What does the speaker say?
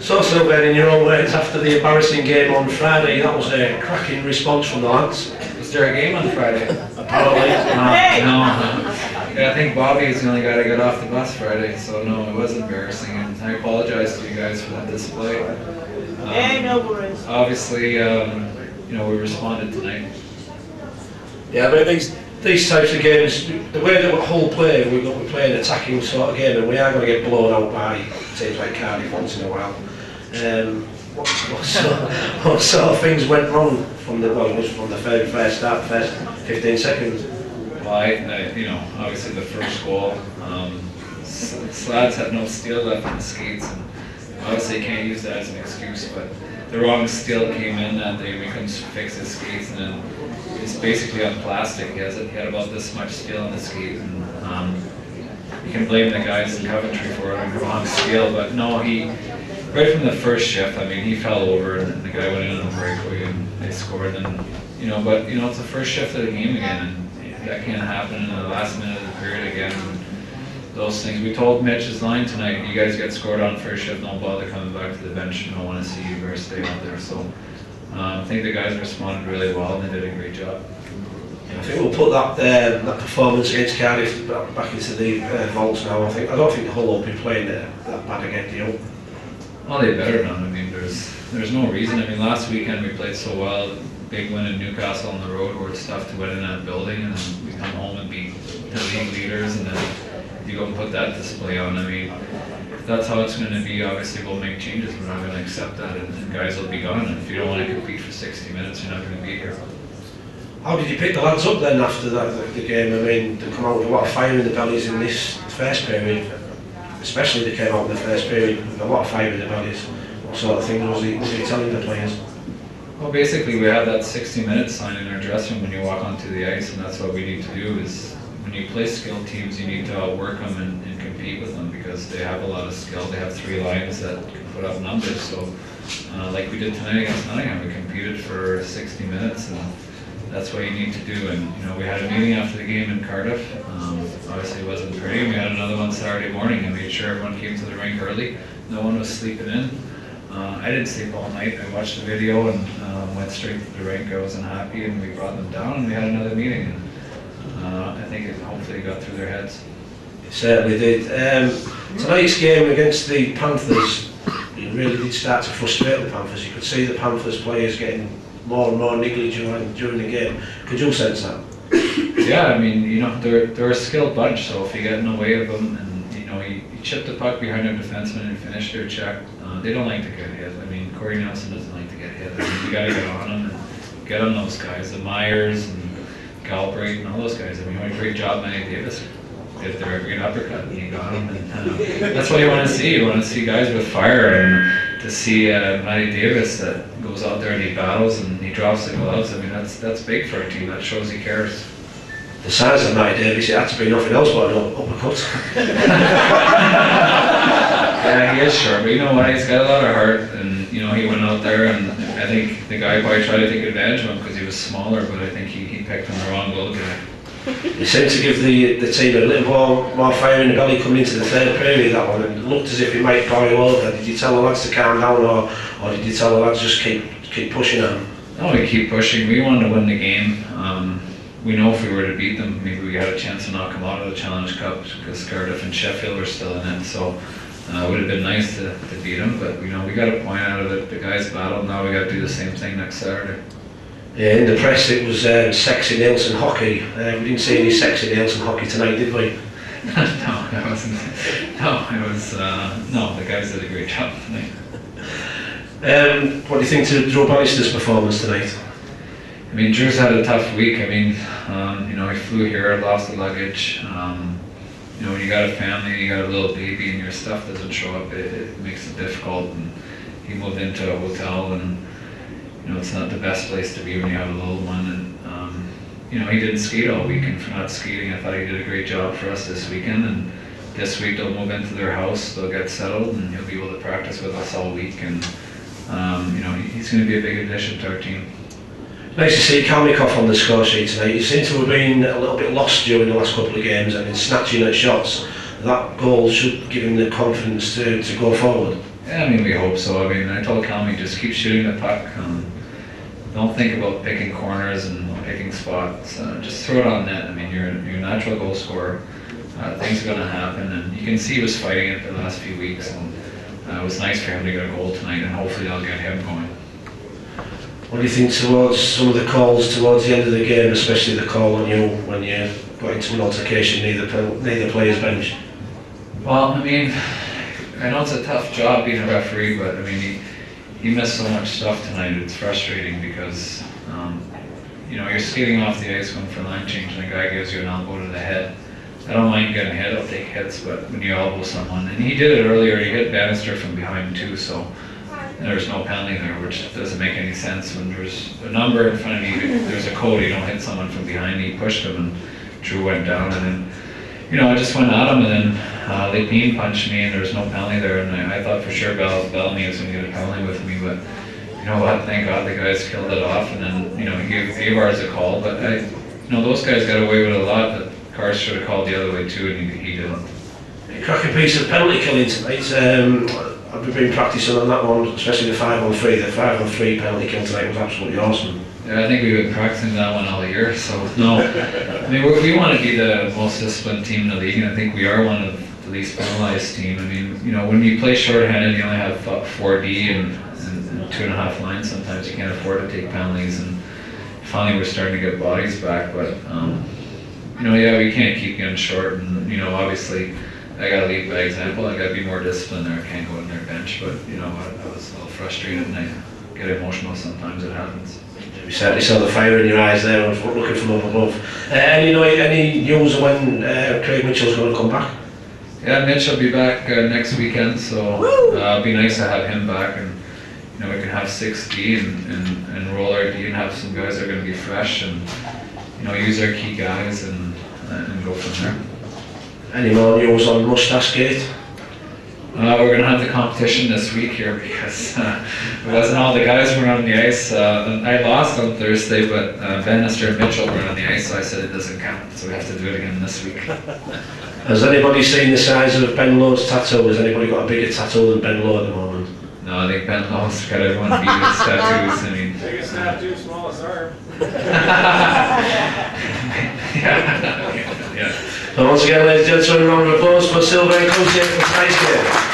So, Sylvain, in your own words, after the embarrassing game on Friday, that was a cracking response from the lads. Was there a game on Friday? Apparently. Uh, no. Yeah, I think Bobby is the only guy that got off the bus Friday, so no, it was embarrassing, and I apologize to you guys for that display. Um, Hey, no worries. Obviously, um, you know, we responded tonight. Yeah, but these these types of games, the way that Hull play, we're play an attacking sort of game, and we are going to get blown out by teams like Cardiff once in a while. Um, what, what, sort, what sort of things went wrong from the well, from the very first start, first 15 seconds? Well, you know, obviously the first goal, um, Slads had no steel left in the skates, and obviously can't use that as an excuse, but the wrong steel came in that day, we couldn't fix the skates, and then it's basically on plastic, he has, he had about this much steel in the skate, and, um, you can blame the guys in Coventry for it, the wrong steel, but no, he, right from the first shift, I mean, he fell over, and the guy went in on a breakaway, and they scored, and, you know, but, you know, it's the first shift of the game again, and that can't happen in the last minute of the period again. And those things. We told Mitch's line tonight, you guys get scored on first shift, don't bother coming back to the bench. We don't want to see you or stay out there. So um, I think the guys responded really well and they did a great job. I think we'll put that uh, that performance against Cardiff back, into the uh, vaults now. I think I don't think the Hull will be playing uh, that bad again, do you? Well, they better not. I mean, there's there's no reason. I mean, last weekend we played so well. Big win in Newcastle on the road where it's tough to win in that building, and then we come home and beat the league leaders, and then you go and put that display on. I mean, if that's how it's going to be, obviously we'll make changes. We're not going to accept that, and, and guys will be gone. And if you don't want to compete for 60 minutes, you're not going to be here. How did you pick the lads up then after that, the, the game? I mean, they come out with a lot of fire in the bellies in this first period. Especially they came out in the first period with a lot of fire in the bellies. What sort of thing was he, was he telling the players? Well, basically, we have that 60 minute sign in our dressing room when you walk onto the ice, and that's what we need to do. Is when you play skilled teams, you need to outwork them and, and compete with them because they have a lot of skill. They have three lines that can put up numbers. So, uh, like we did tonight against Nottingham, we competed for 60 minutes, and that's what you need to do. And you know, we had a meeting after the game in Cardiff. Um, obviously, it wasn't pretty. We had another one Saturday morning, and made sure everyone came to the rink early. No one was sleeping in. Uh, I didn't sleep all night. I watched the video and um, went straight to the rink. I wasn't happy, and we brought them down, and we had another meeting. And uh, I think it hopefully got through their heads. It certainly did. Um, tonight's game against the Panthers, it really did start to frustrate the Panthers. You could see the Panthers players getting more and more niggly during, during the game. Could you sense that? Yeah, I mean, you know, they're they're a skilled bunch. So if you get in the way of them, and you know, you, you chip the puck behind their defenseman and finish their check, uh, they don't like to get hit. I mean, Corey Neilson doesn't like to get hit. I mean, you got to get on them and get on those guys, the Myers and Galbraith and all those guys. I mean, what a great job Manny Davis did there, a great uppercut, and he got him. And uh, that's what you want to see. You want to see guys with fire, and to see uh, Manny Davis that goes out there and he battles and he drops the gloves. I mean, that's that's big for a team. That shows he cares. The size of Matty Davis, it had to be nothing else but an uppercut. Yeah, he is short, but you know what? He's got a lot of heart, and you know he went out there, and I think the guy probably tried to take advantage of him because was smaller, but I think he, he picked on the wrong little guy. It seemed to give the, the team a little more, more fire in the belly coming into the third period, that one, and looked as if it might boil over. Did you tell the lads to calm down, or, or did you tell the lads just keep keep pushing them? No, we keep pushing. We wanted to win the game. Um, we know if we were to beat them, maybe we had a chance to knock them out of the Challenge Cup because Cardiff and Sheffield were still in it. So uh, it would have been nice to, to beat them, but you know we got a point out of it. The guys battled. Now we got to do the same thing next Saturday. Yeah, in the press it was um, sexy Neilson hockey. Uh, we didn't see any sexy Neilson hockey tonight, did we? no, it wasn't. No, it was. Uh, no, the guys did a great job tonight. Um, what do you think to Drew Bannister's performance tonight? I mean, Drew's had a tough week. I mean, um, you know, he flew here, lost the luggage. Um, you know, when you got a family, you got a little baby, and your stuff doesn't show up, it, it makes it difficult. And he moved into a hotel, and you know, it's not the best place to be when you have a little one. And um, you know, he didn't skate all weekend for not skating. I thought he did a great job for us this weekend, and this week they'll move into their house, they'll get settled, and he'll be able to practice with us all week. And um, you know, he's going to be a big addition to our team. Nice to see Kalmikov on the score sheet tonight. He seems to have been a little bit lost during the last couple of games and in snatching at shots. That goal should give him the confidence to, to go forward. Yeah, I mean, we hope so. I mean, I told Calmy, just keep shooting the puck. Um, don't think about picking corners and picking spots. Uh, just throw it on net. I mean, you're, you're a natural goal scorer. Uh, things are going to happen, and you can see he was fighting it for the last few weeks. And uh, it was nice for him to get a goal tonight, and hopefully that'll get him going. What do you think towards some of the calls towards the end of the game, especially the call on you when you got into an altercation near the, near the players' bench? Well, I mean, I know it's a tough job being a referee, but I mean, he, he missed so much stuff tonight. It's frustrating because, um, you know, you're skating off the ice going for line change, and a guy gives you an elbow to the head. I don't mind getting hit, I'll take hits, but when you elbow someone, and he did it earlier, he hit Bannister from behind too, so there's no penalty there, which doesn't make any sense when there's a number in front of you, there's a code, you don't hit someone from behind, he pushed him and Drew went down, and then, you know, I just went at him, and then uh, Lepine punched me, and there was no penalty there, and I, I thought for sure Bell, Bellamy was gonna get a penalty with me, but you know what, thank God the guys killed it off, and then, you know, he gave, ours a call, but I, you know, those guys got away with a lot, but Cars should have called the other way too, and he, he didn't. A cracking piece of penalty killing tonight. Um, I've been practicing on that one, especially the 5 on 3. The 5 on 3 penalty kill tonight was absolutely awesome. Yeah, I think we've been practicing that one all year, so no. I mean, we, we want to be the most disciplined team in the league, and I think we are one of the least penalized team. I mean, you know, when you play shorthanded, you only have uh, 4D and, and, and two and a half lines. Sometimes you can't afford to take penalties, and finally we're starting to get bodies back. But um, you know, yeah, we can't keep getting short, and you know, obviously, I got to lead by example. I got to be more disciplined there. I can't go in their bench, but you know, I, I was a little frustrated, and I get emotional sometimes. It happens. We certainly saw the fire in your eyes there, looking from up above. Uh, any, know, any news of when uh, Craig Mitchell's going to come back? Yeah, Mitch will be back uh, next weekend, so uh, it'll be nice to have him back, and you know we can have six D and, and, and roll our D and have some guys that are going to be fresh, and you know use our key guys and and go from there. Any more news on Mustache Gate? Uh, we're gonna have the competition this week here because uh, it wasn't all the guys were on the ice. Uh, I lost on Thursday, but uh, Bannister and Mitchell were on the ice, so I said it doesn't count. So we have to do it again this week. Has anybody seen the size of Ben Lowe's tattoo? Has anybody got a bigger tattoo than Ben Lowe at the moment? No, I think Ben Law's got everyone beat with tattoos. I mean, Biggest tattoo, smallest arm. yeah, yeah. So once again, ladies and gentlemen, a round of applause for Sylvain Cloutier from tonight's game.